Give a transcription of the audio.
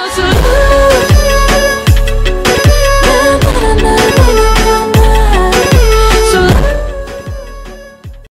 so soon.